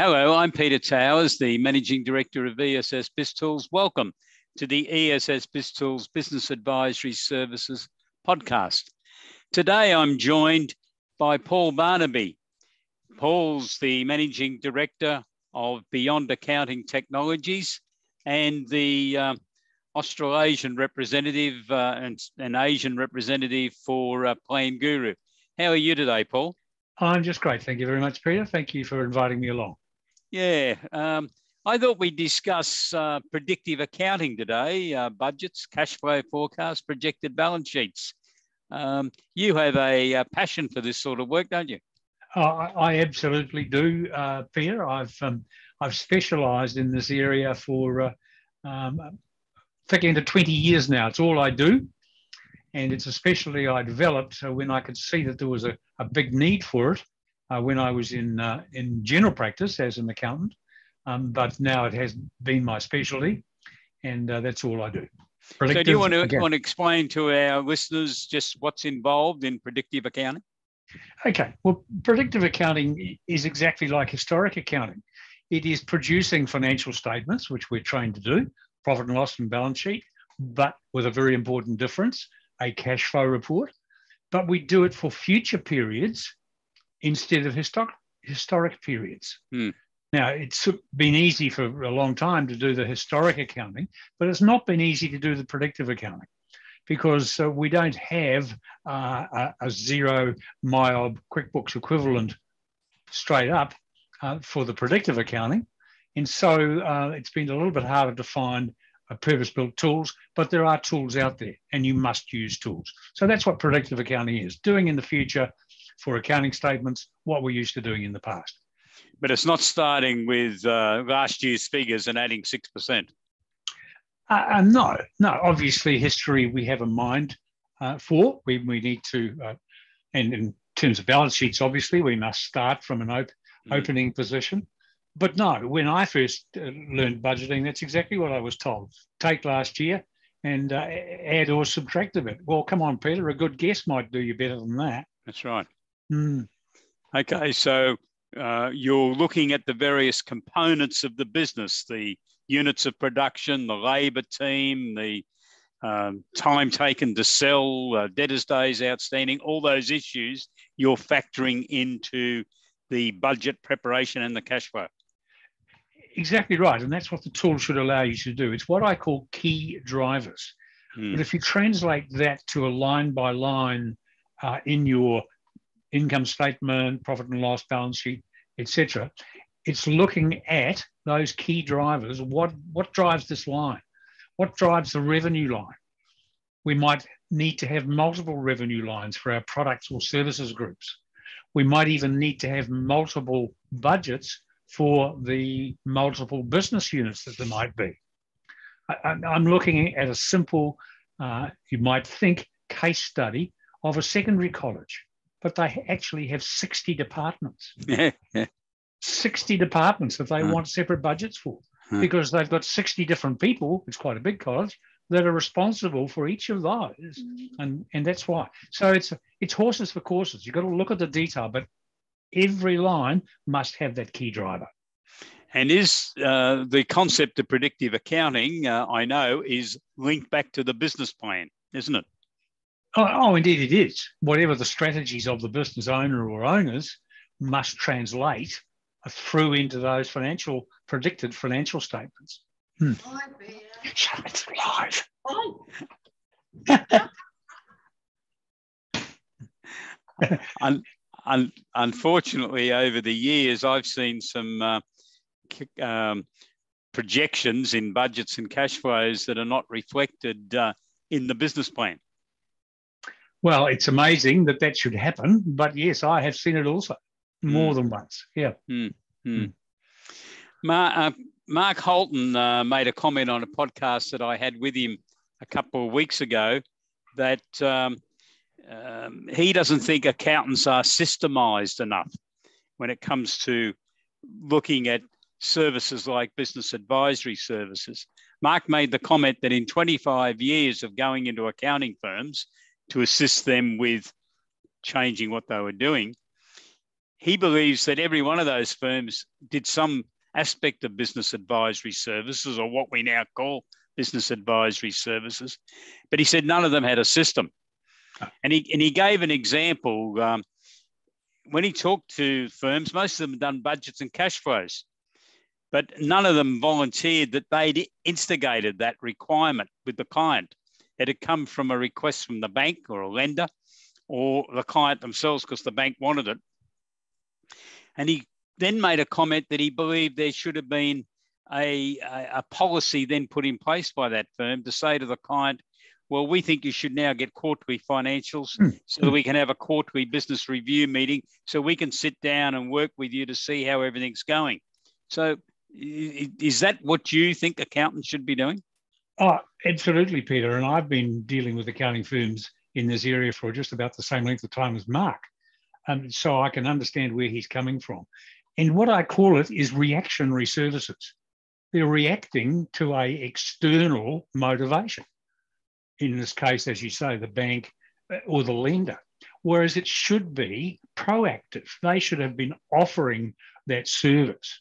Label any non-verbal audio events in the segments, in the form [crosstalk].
Hello, I'm Peter Towers, the Managing Director of ESS BizTools. Welcome to the ESS BizTools Business Advisory Services podcast. Today I'm joined by Paul Barnaby. Paul's the Managing Director of Beyond Accounting Technologies and the uh, Australasian representative uh, and, an Asian representative for uh, Plan Guru. How are you today, Paul? I'm just great. Thank you very much, Peter. Thank you for inviting me along. Yeah, um, I thought we'd discuss uh, predictive accounting today uh, budgets, cash flow forecasts, projected balance sheets. Um, you have a, a, passion for this sort of work, don't you? Uh, I absolutely do, uh, Peter. I've um, I've specialised in this area for uh, um, into 20 years now. It's all I do. And it's a specialty I developed when I could see that there was a, a big need for it uh, when I was in uh, in general practice as an accountant, um, but now it has been my specialty, and uh, that's all I do. Predictive, so, do you want to, want to explain to our listeners just what's involved in predictive accounting? Okay, well, predictive accounting is exactly like historic accounting. It is producing financial statements, which we're trained to do, profit and loss and balance sheet, but with a very important difference a cash flow report. But we do it for future periods instead of historic, historic periods. Hmm. Now, it's been easy for a long time to do the historic accounting, but it's not been easy to do the predictive accounting because uh, we don't have uh, a, a, Xero MYOB QuickBooks equivalent straight up uh, for the predictive accounting. And so uh, it's been a little bit harder to find purpose built tools, but there are tools out there and you must use tools. So that's what predictive accounting is doing in the future for accounting statements what we're used to doing in the past. But it's not starting with uh, last year's figures and adding 6%. Uh, uh, no, no. Obviously, history we have a mind uh, for. We, we need to, uh, and in terms of balance sheets, obviously, we must start from an op- mm. opening position. But no, when I first uh, learned budgeting, that's exactly what I was told. Take last year and add or subtract a bit. Well, come on, Peter, a good guess might do you better than that. That's right. Mm. Okay, so uh, you're looking at the various components of the business, the units of production, the labour team, the um, time taken to sell, uh, debtors days outstanding, all those issues you're factoring into the budget preparation and the cash flow. Exactly right. And that's what the tool should allow you to do. It's what I call key drivers. Mm. But if you translate that to a line by line uh, in your income statement, profit and loss, balance sheet, etc. It's looking at those key drivers. What, what drives this line? What drives the revenue line? We might need to have multiple revenue lines for our products or services groups. We might even need to have multiple budgets for the multiple business units that there might be. I, am looking at a simple, uh, you might think, case study of a secondary college but they actually have 60 departments. [laughs] Yeah, 60 departments that they want separate budgets for because they've got 60 different people, it's quite a big college, that are responsible for each of those. Mm. And, and that's why. So it's it's horses for courses. You've got to look at the detail, but every line must have that key driver. And is uh, the concept of predictive accounting, uh, I know, is linked back to the business plan, isn't it? Oh, oh, indeed it is. Whatever the strategies of the business owner or owners must translate through into those financial predicted financial statements. Hmm. Shut it's [laughs] un, un, unfortunately, over the years, I've seen some uh, um, projections in budgets and cash flows that are not reflected uh, in the business plan. Well, it's amazing that that should happen, but yes, I have seen it also more mm. than once. Yeah. Mm. Mm. Mark, uh, Mark Holton uh, made a comment on a podcast that I had with him a couple of weeks ago that um, um, he doesn't think accountants are systemized enough when it comes to looking at services like business advisory services. Mark made the comment that in 25 years of going into accounting firms, to assist them with changing what they were doing. he believes that every one of those firms did some aspect of business advisory services, or what we now call business advisory services. But he said none of them had a system. And he, and he gave an example. Um, when he talked to firms, most of them had done budgets and cash flows, but none of them volunteered that they'd instigated that requirement with the client. It had come from a request from the bank or a lender or the client themselves because the bank wanted it. And he then made a comment that he believed there should have been a, a, a, policy then put in place by that firm to say to the client, well, we think you should now get quarterly financials mm. so that we can have a quarterly business review meeting so we can sit down and work with you to see how everything's going. So, is that what you think accountants should be doing? Oh, absolutely, Peter. And I've been dealing with accounting firms in this area for just about the same length of time as Mark. Um, so I can understand where he's coming from. And what I call it is reactionary services. They're reacting to a external motivation. In this case, as you say, the bank uh, or the lender. Whereas it should be proactive. They should have been offering that service.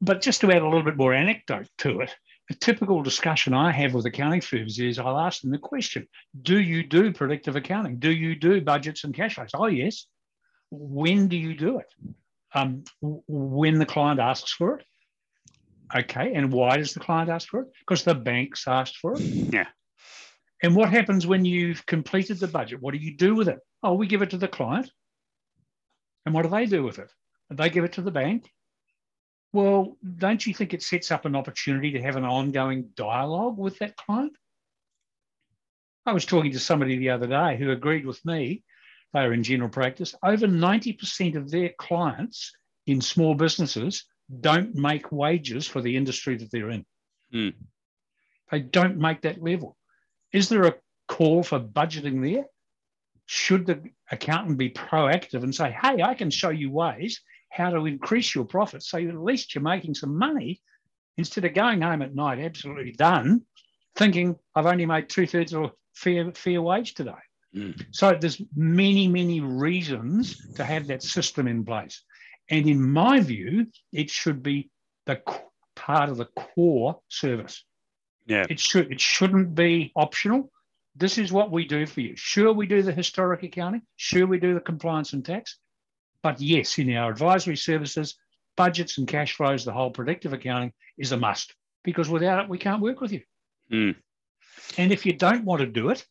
But just to add a little bit more anecdote to it, a typical discussion I have with accounting firms is I'll ask them the question Do you do predictive accounting? Do you do budgets and cash flows? Oh, yes. When do you do it? um, when the client asks for it. Okay, and why does the client ask for it? Because the bank's asked for it. Yeah. And what happens when you've completed the budget? What do you do with it? Oh, we give it to the client. And what do they do with it? They give it to the bank. Well, don't you think it sets up an opportunity to have an ongoing dialogue with that client? I was talking to somebody the other day who agreed with me they are in general practice. Over 90% of their clients in small businesses don't make wages for the industry that they're in. Mm. They don't make that level. Is there a call for budgeting there? Should the accountant be proactive and say, hey, I can show you ways how to increase your profits so at least you're making some money instead of going home at night absolutely done, thinking I've only made two thirds of a fair, fair wage today? Mm. So there's many, many reasons to have that system in place. And in my view, it should be the part of the core service. Yeah. It should it shouldn't be optional. This is what we do for you. Sure, we do the historic accounting. Sure, we do the compliance and tax. But yes, in our advisory services, budgets and cash flows, the whole predictive accounting is a must because without it, we can't work with you. Mm. And if you don't want to do it,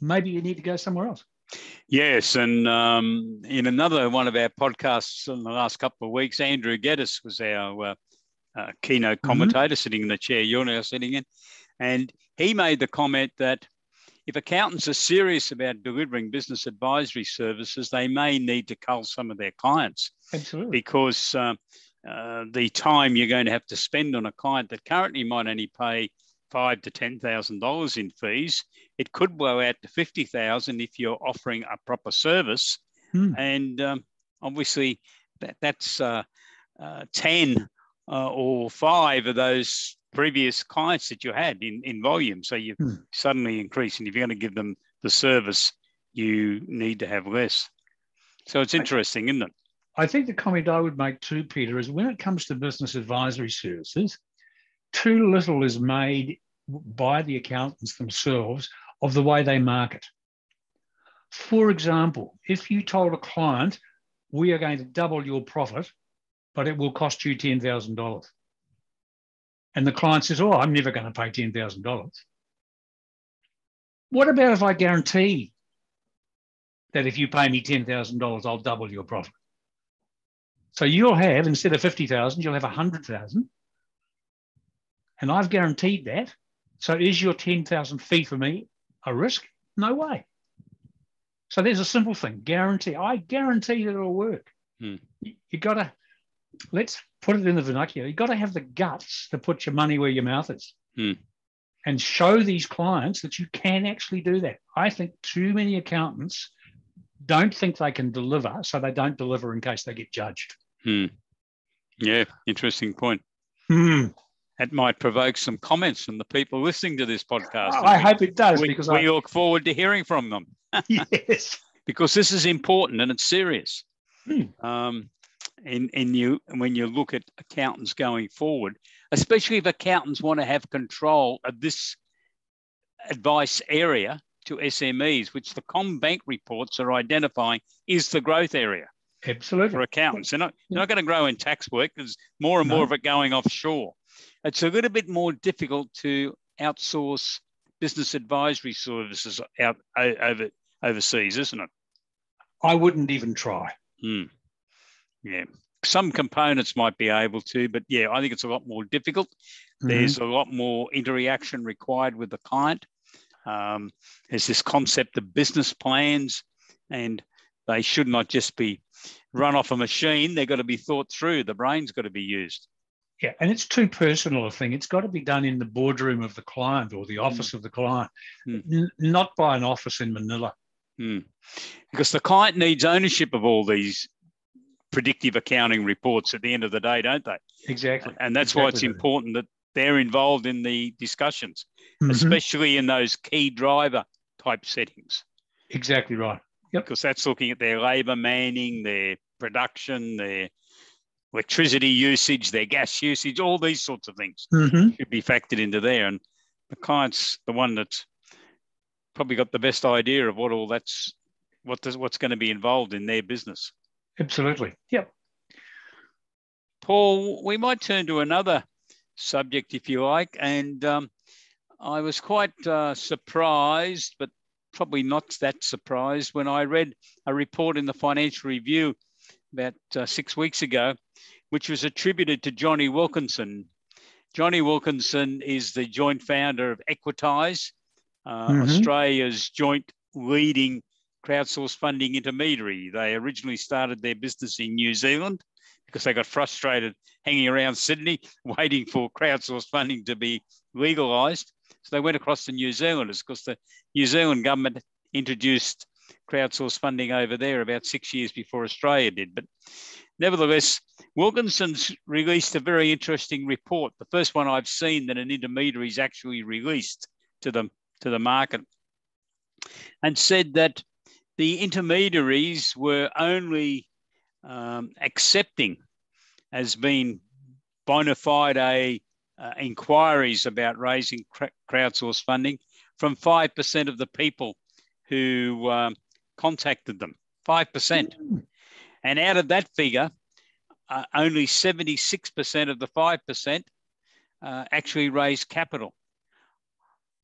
maybe you need to go somewhere else. Yes, and um, in another one of our podcasts in the last couple of weeks, Andrew Geddes was our uh, uh, keynote mm-hmm. commentator mm-hmm. sitting in the chair you're now sitting in. And he made the comment that if accountants are serious about delivering business advisory services, they may need to cull some of their clients. Absolutely. Because uh, uh, the time you're going to have to spend on a client that currently might only pay five to ten thousand dollars in fees. It could blow out to fifty thousand if you're offering a proper service, hmm. and um, obviously that, that's uh, uh, ten uh, or five of those previous clients that you had in, in volume. So you're hmm. suddenly increasing. If you're going to give them the service, you need to have less. So it's interesting, isn't it? I think the comment I would make too, Peter, is when it comes to business advisory services, too little is made by the accountants themselves of the way they market. For example, if you told a client, we are going to double your profit, but it will cost you $10,000. And the client says, oh, I'm never going to pay $10,000. What about if I guarantee that if you pay me $10,000, I'll double your profit? So you'll have, instead of 50,000, you'll have 100,000. And I've guaranteed that. So is your 10,000 fee for me a risk? No way. So there's a simple thing guarantee. I guarantee that it'll work. Hmm. You, you got to, let's put it in the vernacular. You've got to have the guts to put your money where your mouth is hmm. and show these clients that you can actually do that. I think too many accountants don't think they can deliver, so they don't deliver in case they get judged. Hmm. Yeah, interesting point. Hmm it might provoke some comments from the people listening to this podcast. Oh, I we, hope it does we, because we I... look forward to hearing from them. [laughs] [laughs] yes. because this is important and it's serious. Hmm. Um, and, and you when you look at accountants going forward, especially if accountants want to have control of this advice area to SMEs, which the CommBank reports are identifying is the growth area. Absolutely. For accountants. They're not, they're not going to grow in tax work. There's more and no. more of it going offshore. It's a little bit more difficult to outsource business advisory services out over overseas, isn't it? I wouldn't even try. Hmm. Yeah. Some components might be able to, but yeah, I think it's a lot more difficult. Mm-hmm. There's a lot more interaction required with the client. Um, there's this concept of business plans, and they should not just be run off a machine. They've got to be thought through. The brain's got to be used. Yeah, and it's too personal a thing. It's got to be done in the boardroom of the client or the office mm. of the client, mm. n- not by an office in Manila. Mm. Because the client needs ownership of all these predictive accounting reports at the end of the day, don't they? Exactly. And that's exactly why it's important that they're involved in the discussions, mm-hmm. especially in those key driver type settings. Exactly right. Yep. Because that's looking at their labour manning, their production, their electricity usage, their gas usage, all these sorts of things mm-hmm. should be factored into there. And the client's the one that's probably got the best idea of what all that's what does what's going to be involved in their business. Absolutely. Yep. Paul, we might turn to another subject if you like. And um, I was quite uh, surprised, but probably not that surprised when I read a report in the Financial Review about uh, six weeks ago, which was attributed to Johnny Wilkinson. Johnny Wilkinson is the joint founder of Equitise, uh, mm-hmm. Australia's joint leading crowdsource funding intermediary. They originally started their business in New Zealand because they got frustrated hanging around Sydney [laughs] waiting for crowdsource funding to be legalised. So they went across to New Zealand because the New Zealand government introduced crowdsource funding over there about six years before Australia did. But nevertheless, Wilkinson's released a very interesting report, the first one I've seen that an intermediary's actually released to the, to the market, and said that the intermediaries were only um, accepting as being bona fide uh, inquiries about raising crowdsource funding from 5% of the people who um, contacted them. 5%. And out of that figure, uh, only 76% of the 5% uh, actually raised capital.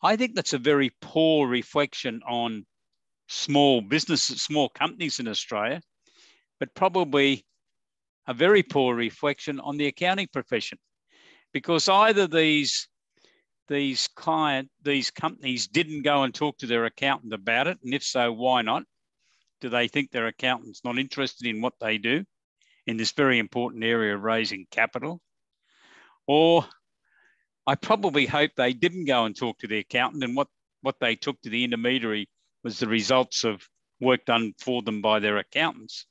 I think that's a very poor reflection on small businesses, small companies in Australia, but probably a very poor reflection on the accounting profession, because either these these client these companies didn't go and talk to their accountant about it, and if so, why not? Do they think their accountant's not interested in what they do in this very important area of raising capital? Or I probably hope they didn't go and talk to the accountant and what, what they took to the intermediary was the results of work done for them by their accountants.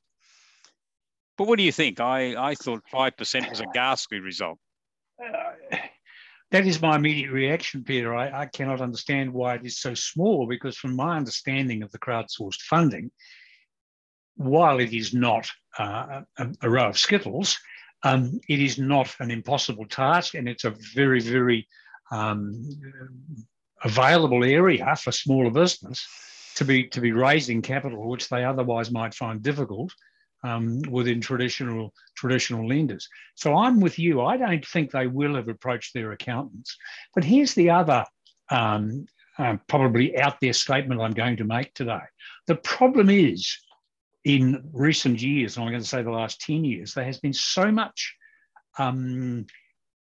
But what do you think? I, I thought 5% was a ghastly result. Uh, that is my immediate reaction, Peter. I, I, cannot understand why it is so small because, from my understanding of the crowdsourced funding, while it is not uh, a, a, row of skittles, um, it is not an impossible task and it's a very, very um, available area for smaller business to be to be raising capital, which they otherwise might find difficult um, within traditional traditional lenders. So I'm with you. I don't think they will have approached their accountants. But here's the other um, uh, probably out there statement I'm going to make today. The problem is, in recent years, and I'm going to say the last 10 years, there has been so much um,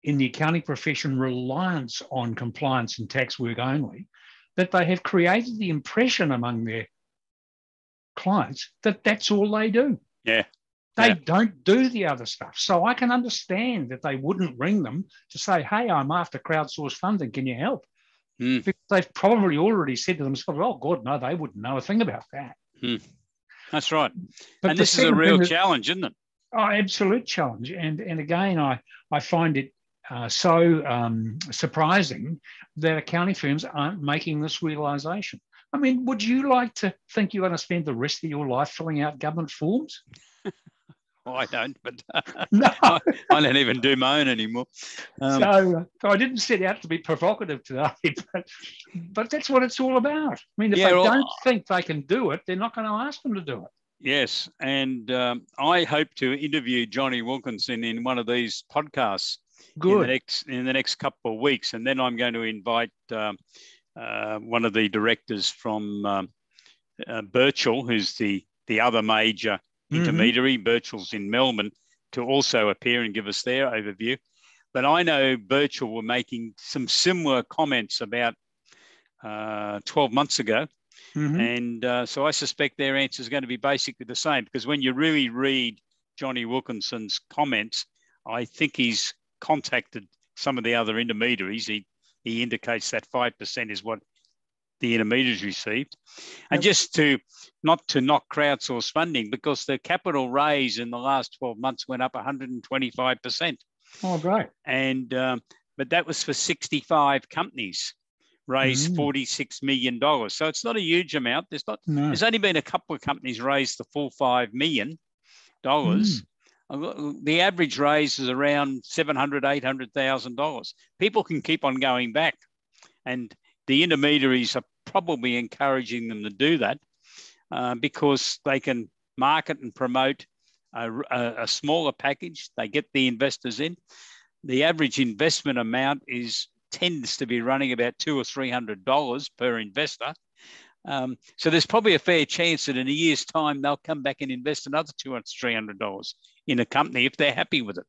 in the accounting profession reliance on compliance and tax work only that they have created the impression among their clients that that's all they do. Yeah. They yeah. don't do the other stuff. So I can understand that they wouldn't ring them to say, hey, I'm after crowdsourced funding. Can you help? Mm. Because they've probably already said to themselves, oh, God, no, they wouldn't know a thing about that. Mm. That's right. But and this is a real challenge, isn't it? Oh, absolute challenge. And and again, I, I find it uh, so um, surprising that accounting firms aren't making this realization. I mean, would you like to think you're going to spend the rest of your life filling out government forms? Oh, [laughs] I don't, but [laughs] no. I, I, don't even do my own anymore. Um, so, so, I didn't set out to be provocative today, [laughs] but, but that's what it's all about. I mean, if yeah, they well, don't think they can do it, they're not going to ask them to do it. Yes, and um, I hope to interview Johnny Wilkinson in one of these podcasts Good. in the next in the next couple of weeks, and then I'm going to invite um, uh, one of the directors from um, uh, Birchal, who's the the other major mm-hmm. intermediary. Birchal's in Melbourne, to also appear and give us their overview. But I know Birchal were making some similar comments about uh, 12 months ago. Mm-hmm. And uh, so I suspect their answer is going to be basically the same because when you really read Johnny Wilkinson's comments, I think he's contacted some of the other intermediaries. He, he indicates that 5% is what the intermediaries received. And yep. just to not to knock crowdsource funding, because the capital raise in the last 12 months went up 125%. Oh, great. And um, but that was for 65 companies raised mm. 46 million dollars. So it's not a huge amount. There's not no. there's only been a couple of companies raised the full five million dollars. Mm. The average raise is around 700, 800,000 dollars. People can keep on going back. And the intermediaries are probably encouraging them to do that uh, because they can market and promote a, a, a, smaller package. They get the investors in. The average investment amount is tends to be running about two or three hundred dollars per investor. Um, so there's probably a fair chance that in a year's time they'll come back and invest another two or three hundred dollars in a company if they're happy with it.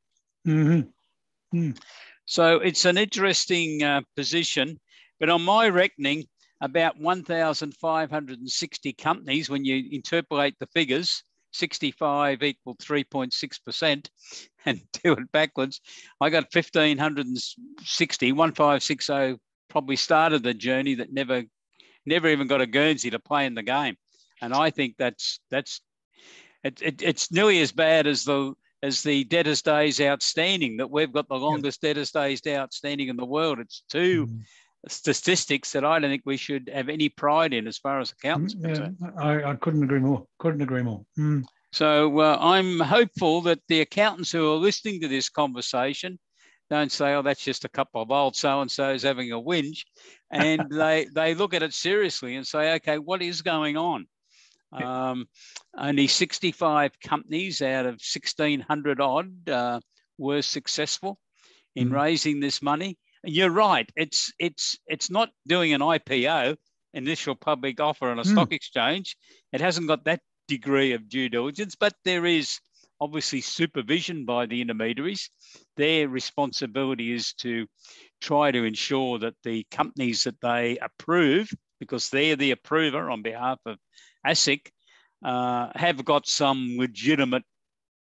Mm-hmm. Mm. So it's an interesting uh, position. But on my reckoning, about 1,560 companies, when you interpolate the figures, 65 equal 3.6% [laughs] and do it backwards. I got 1,560, 1560 probably started the journey that never never even got a Guernsey to play in the game. And I think that's that's it, it, it's nearly as bad as the as the debtors days outstanding that we've got the longest debtors days outstanding in the world. It's 2 mm statistics that I don't think we should have any pride in as far as accountants mm, yeah, I, I, couldn't agree more. Couldn't agree more. Mm. So uh, I'm hopeful that the accountants who are listening to this conversation don't say, "Oh, that's just a couple of old so and so's having a whinge," and [laughs] they they look at it seriously and say, "Okay, what is going on?" Um, only 65 companies out of 1,600 odd uh, were successful in mm. raising this money you're right. It's it's it's not doing an IPO, initial public offer on a mm. stock exchange. It hasn't got that degree of due diligence, but there is obviously supervision by the intermediaries. Their responsibility is to try to ensure that the companies that they approve, because they're the approver on behalf of ASIC, uh, have got some legitimate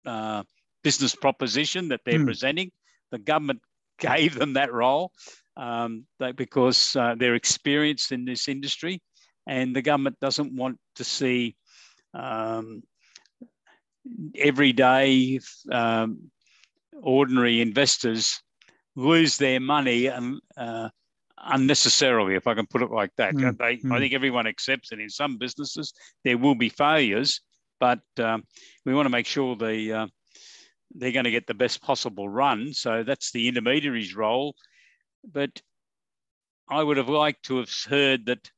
uh, business proposition that they're mm. presenting. The government [laughs] gave them that role um, they, because uh, they're experienced in this industry, and the government doesn't want to see um, everyday um, ordinary investors lose their money and, uh, unnecessarily, if I can put it like that. Mm, they, mm. I think everyone accepts that in some businesses there will be failures, but um, we want to make sure the uh, they're going to get the best possible run. So that's the intermediary's role. But I would have liked to have heard that,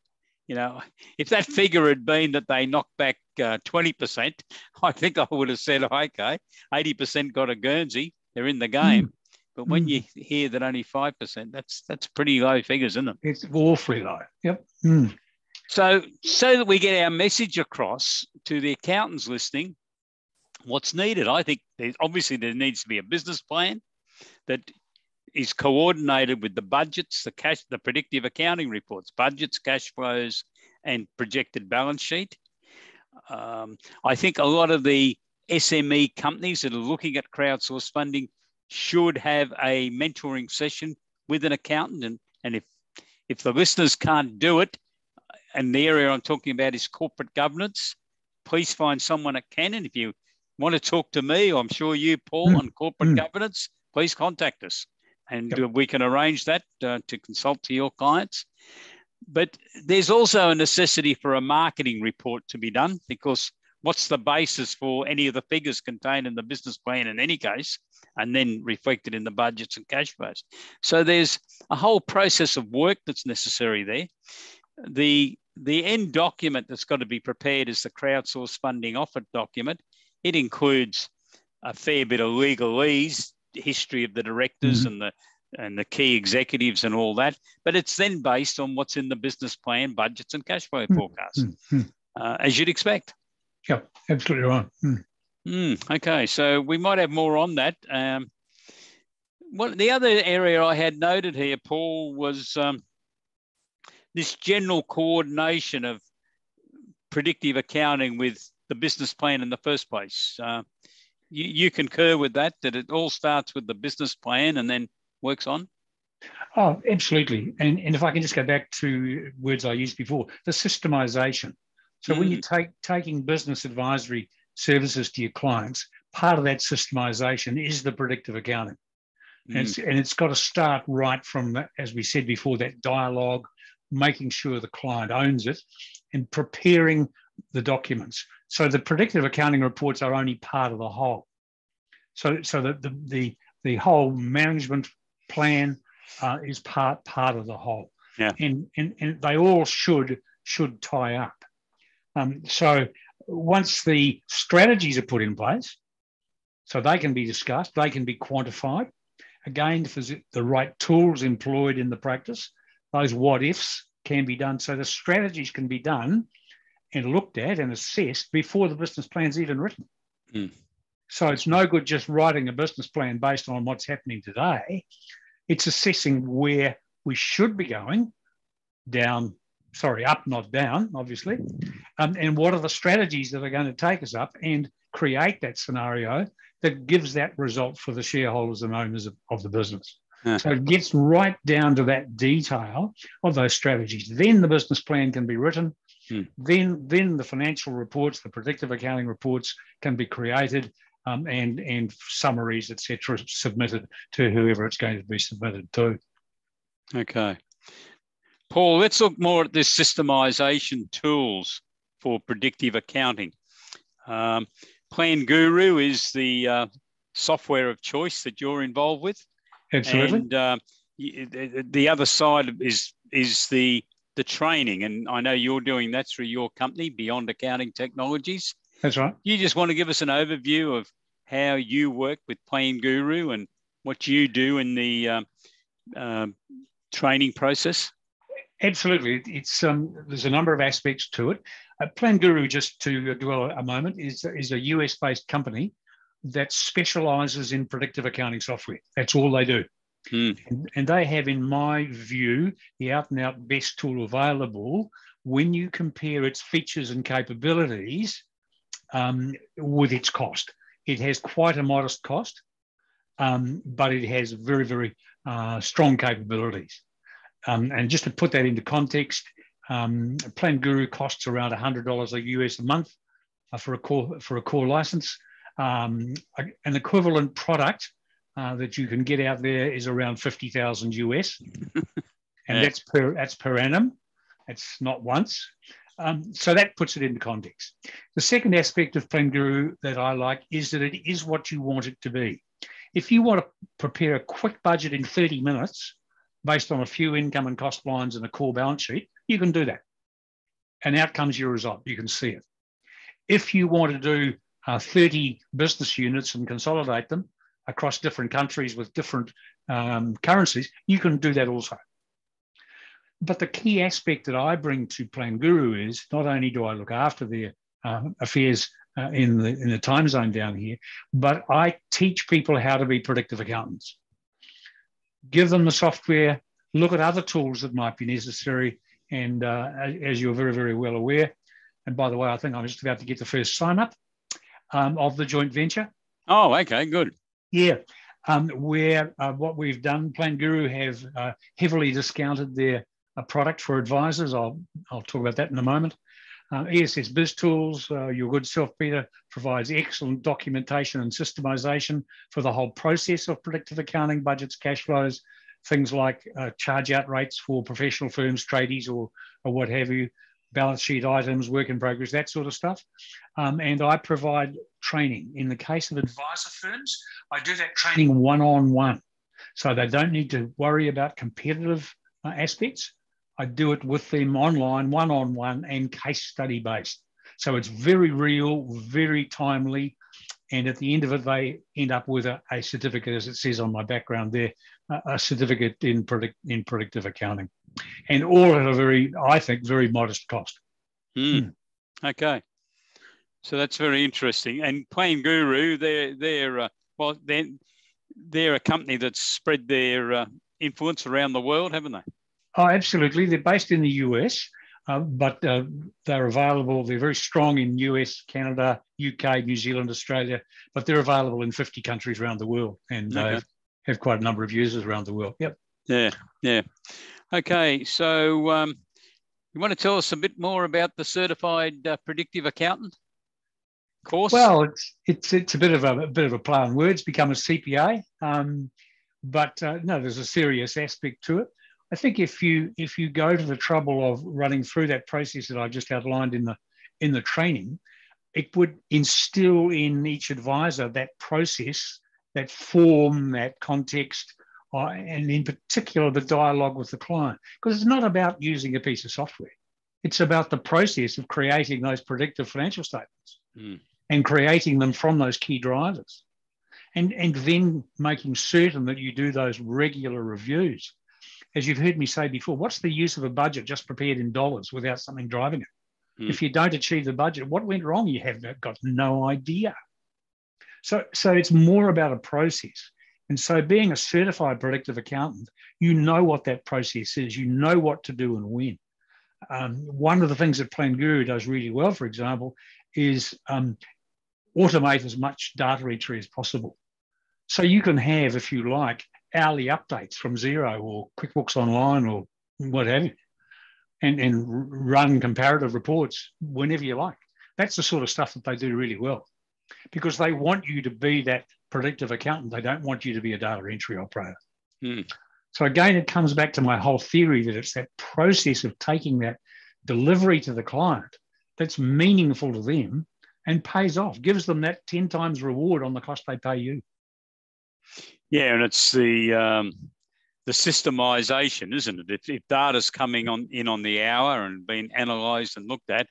you know, if that figure had been that they knocked back uh, 20%, [laughs] I think I would have said, okay, 80% got a Guernsey, they're in the game. Mm. But when mm. you hear that only 5%, that's that's pretty low figures, isn't it? It's awfully low. Yep. Mm. So, so that we get our message across to the accountants listening, what's needed. I think obviously there needs to be a business plan that is coordinated with the budgets, the cash, the predictive accounting reports, budgets, cash flows, and projected balance sheet. Um, I think a lot of the SME companies that are looking at crowdsource funding should have a mentoring session with an accountant. And, and if, if the listeners can't do it, and the area I'm talking about is corporate governance, please find someone that can. And if you want to talk to me, I'm sure you, Paul, mm. on corporate mm. governance, please contact us and yep. we can arrange that uh, to consult to your clients. But there's also a necessity for a marketing report to be done because what's the basis for any of the figures contained in the business plan in any case, and then reflected in the budgets and cash flows. So there's a whole process of work that's necessary there. The the end document that's got to be prepared is the crowdsource funding offer document. It includes a fair bit of legalese, history of the directors mm-hmm. and the and the key executives and all that. But it's then based on what's in the business plan, budgets, and cash flow mm-hmm. forecasts, mm-hmm. uh, as you'd expect. Yeah, absolutely right. Mm. Mm, okay, so we might have more on that. Um, well, the other area I had noted here, Paul, was um, this general coordination of predictive accounting with the business plan in the first place. Uh, you, you concur with that, that it all starts with the business plan and then works on? Oh, absolutely. And, and if I can just go back to words I used before, the systemization. So mm. when you're take, taking business advisory services to your clients, part of that systemization is the predictive accounting. Mm. And, it's, and it's got to start right from, that, as we said before, that dialogue, making sure the client owns it and preparing the documents. So the predictive accounting reports are only part of the whole. So, so that the, the, the whole management plan uh, is part part of the whole. Yeah. And, and, and they all should should tie up. Um, so once the strategies are put in place, so they can be discussed, they can be quantified. Again, if there's the right tools employed in the practice, those what ifs can be done. So the strategies can be done and looked at and assessed before the business plan's even written. Mm. So it's no good just writing a business plan based on what's happening today. It's assessing where we should be going down, sorry, up, not down, obviously, um, and what are the strategies that are going to take us up and create that scenario that gives that result for the shareholders and owners of, of the business. So it gets right down to that detail of those strategies. Then the business plan can be written. Hmm. Then, then the financial reports, the predictive accounting reports can be created um, and and summaries, etc., submitted to whoever it's going to be submitted to. Okay, Paul. Let's look more at this systemization tools for predictive accounting. Um, Plan Guru is the uh, software of choice that you're involved with. Absolutely. And uh, the other side is is the the training, and I know you're doing that through your company, Beyond Accounting Technologies. That's right. You just want to give us an overview of how you work with Plan Guru and what you do in the uh, uh, training process? Absolutely. It's um, there's a number of aspects to it. Uh, Plan Guru, just to dwell a moment, is is a US based company that specializes in predictive accounting software. That's all they do. Hmm. And, and, they have, in my view, the out and out best tool available when you compare its features and capabilities um, with its cost. It has quite a modest cost, um, but it has very, very uh, strong capabilities. Um, and just to put that into context, um, Plan Guru costs around $100 a US a month uh, for a core for a core license. Um, an equivalent product uh, that you can get out there is around 50,000 US, [laughs] and yeah. that's per that's per annum. It's not once. Um, so that puts it into context. The second aspect of Plan Guru that I like is that it is what you want it to be. If you want to prepare a quick budget in 30 minutes based on a few income and cost lines and a core balance sheet, you can do that. And out comes your result. You can see it. If you want to do uh, 30 business units and consolidate them across different countries with different um, currencies, you can do that also. But the key aspect that I bring to Plan Guru is not only do I look after their uh, affairs uh, in the in the time zone down here, but I teach people how to be predictive accountants. Give them the software. Look at other tools that might be necessary. And uh, as you're very very well aware, and by the way, I think I'm just about to get the first sign up um, of the joint venture. Oh, okay, good. Yeah. Um, where uh, what we've done, Plan Guru have uh, heavily discounted their a product for advisors. I'll, I'll talk about that in a moment. Uh, ESS Biz Tools, uh, your good self, Peter, provides excellent documentation and systemization for the whole process of predictive accounting, budgets, cash flows, things like uh, charge out rates for professional firms, tradies, or, or what have you. balance sheet items, work in progress, that sort of stuff. Um, and I provide training. In the case of advisor firms, I do that training one on one. So they don't need to worry about competitive uh, aspects. I do it with them online, one on one, and case study based. So it's very real, very timely. And at the end of it, they end up with a, a certificate, as it says on my background there, a certificate in, predict, in predictive accounting. And all at a very, I think, very modest cost. Mm. Okay. So that's very interesting. And Plan Guru, they're, they're uh, well, they're, they're a company that's spread their uh, influence around the world, haven't they? Oh, absolutely. They're based in the US, uh, but uh, they're available. They're very strong in US, Canada, UK, New Zealand, Australia, but they're available in 50 countries around the world and okay. have, have quite a number of users around the world. Yep. Yeah, yeah. Okay, so um, you want to tell us a bit more about the certified uh, predictive accountant course? Well, it's it's it's a bit of a, a bit of a play on words. Become a CPA, um, but uh, no, there's a serious aspect to it. I think if you if you go to the trouble of running through that process that I just outlined in the in the training, it would instill in each advisor that process, that form, that context, uh, and in particular the dialogue with the client. Because it's not about using a piece of software; it's about the process of creating those predictive financial statements mm. and creating them from those key drivers, and and then making certain that you do those regular reviews as you've heard me say before, what's the use of a budget just prepared in dollars without something driving it? Mm. If you don't achieve the budget, what went wrong? You have got no idea. So, so it's more about a process. And so, being a certified predictive accountant, you know what that process is, you know what to do and when. Um, one of the things that Plan Guru does really well, for example, is um, automate as much data entry as possible. So you can have, if you like, hourly updates from Xero or QuickBooks Online or what have you, and, and run comparative reports whenever you like. That's the sort of stuff that they do really well because they want you to be that predictive accountant. They don't want you to be a data entry operator. Hmm. So again, it comes back to my whole theory that it's that process of taking that delivery to the client that's meaningful to them and pays off, gives them that 10 times reward on the cost they pay you. Yeah, and it's the um, the systemization, isn't it? If, if data's coming on in on the hour and being analysed and looked at,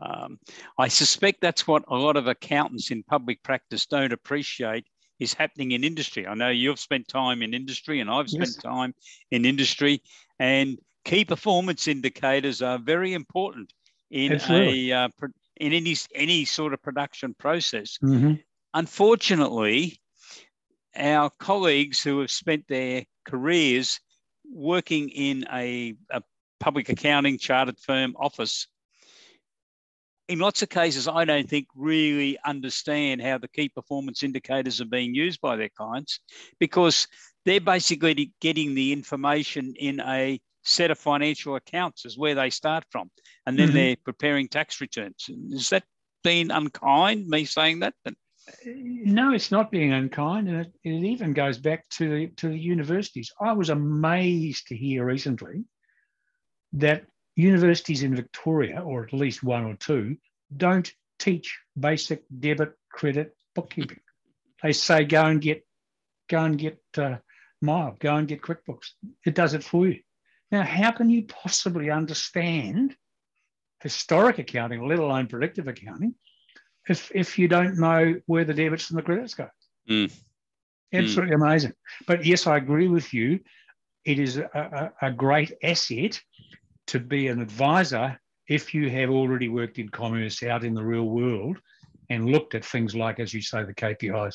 um, I suspect that's what a lot of accountants in public practice don't appreciate is happening in industry. I know you've spent time in industry, and I've spent yes. time in industry, and key performance indicators are very important in Absolutely. a uh, in any any sort of production process. Mm-hmm. Unfortunately, our colleagues who have spent their careers working in a, a public accounting chartered firm office in lots of cases, I don't think really understand how the key performance indicators are being used by their clients because they're basically getting the information in a set of financial accounts is where they start from. And then mm-hmm. they're preparing tax returns. Is that being unkind, me saying that? No, it's not being unkind, and it, it even goes back to the, to the universities. I was amazed to hear recently that universities in Victoria, or at least one or two, don't teach basic debit, credit, bookkeeping. They say go and get, go and get uh, Mile, go and get QuickBooks. It does it for you. Now, how can you possibly understand historic accounting, let alone predictive accounting, if if you don't know where the debits and the credits go. Mm. Absolutely mm. amazing. But yes, I agree with you. It is a, a, a great asset to be an advisor if you have already worked in commerce out in the real world and looked at things like, as you say, the KPIs.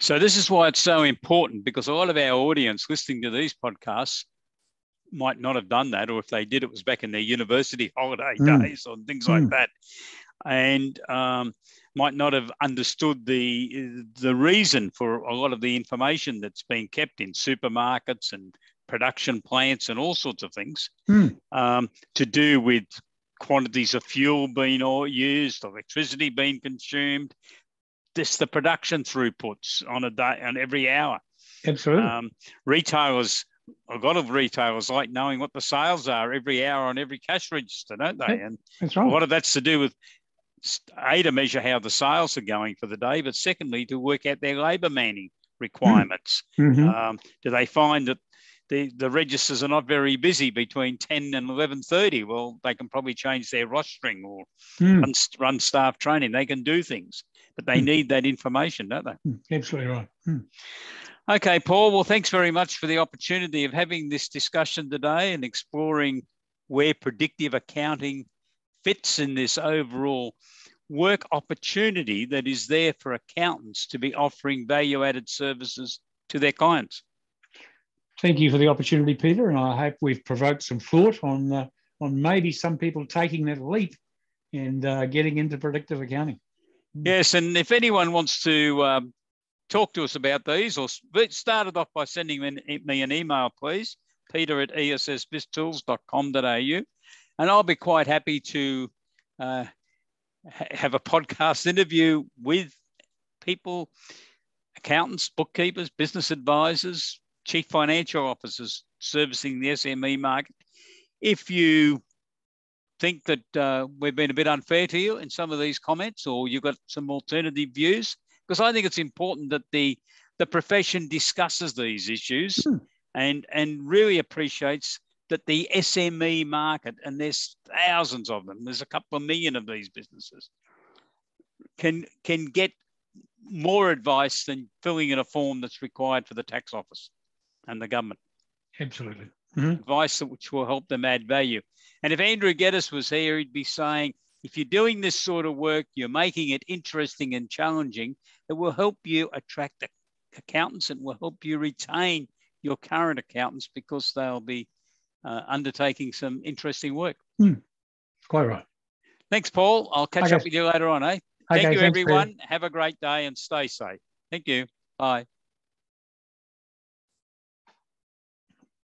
So this is why it's so important because all of our audience listening to these podcasts might not have done that, or if they did, it was back in their university [laughs] holiday mm. days or things mm. like that and um, might not have understood the the reason for a lot of the information that's being kept in supermarkets and production plants and all sorts of things hmm. um, to do with quantities of fuel being used, electricity being consumed, just the production throughputs on a day on every hour. Absolutely. Um, retailers a lot of retailers like knowing what the sales are every hour on every cash register, don't they? and that's right. A lot of that's to do with a to measure how the sales are going for the day, but secondly to work out their labour manning requirements. Mm-hmm. Um, do they find that the, the registers are not very busy between 10 and 11.30? Well, they can probably change their rostering or Mm. run, run staff training. They can do things, but they Mm. need that information, don't they? Mm, Absolutely right. Mm. Okay, Paul. Well, thanks very much for the opportunity of having this discussion today and exploring where predictive accounting fits in this overall work opportunity that is there for accountants to be offering value added services to their clients. Thank you for the opportunity, Peter, and I hope we've provoked some thought on uh, on maybe some people taking that leap and uh, getting into predictive accounting. Yes, and if anyone wants to um, talk to us about these, or start it off by sending me an email, please, peter at essbiztools.com.au, and I'll be quite happy to uh, have a podcast interview with people, accountants, bookkeepers, business advisors, chief financial officers servicing the SME market. If you think that uh, we've been a bit unfair to you in some of these comments, or you've got some alternative views, because I think it's important that the the profession discusses these issues Hmm. and and really appreciates that the SME market, and there's thousands of them, there's a couple of million of these businesses, can can get more advice than filling in a form that's required for the tax office and the government. Absolutely. Mm-hmm. Advice that which will help them add value. And if Andrew Geddes was here, he'd be saying, if you're doing this sort of work, you're making it interesting and challenging, it will help you attract accountants and will help you retain your current accountants because they'll be uh, undertaking some interesting work. Quite right. Thanks, Paul. I'll catch Okay. up with you later on, eh? Thank Okay, you, everyone. Have a great day and stay safe. Thank you. Bye.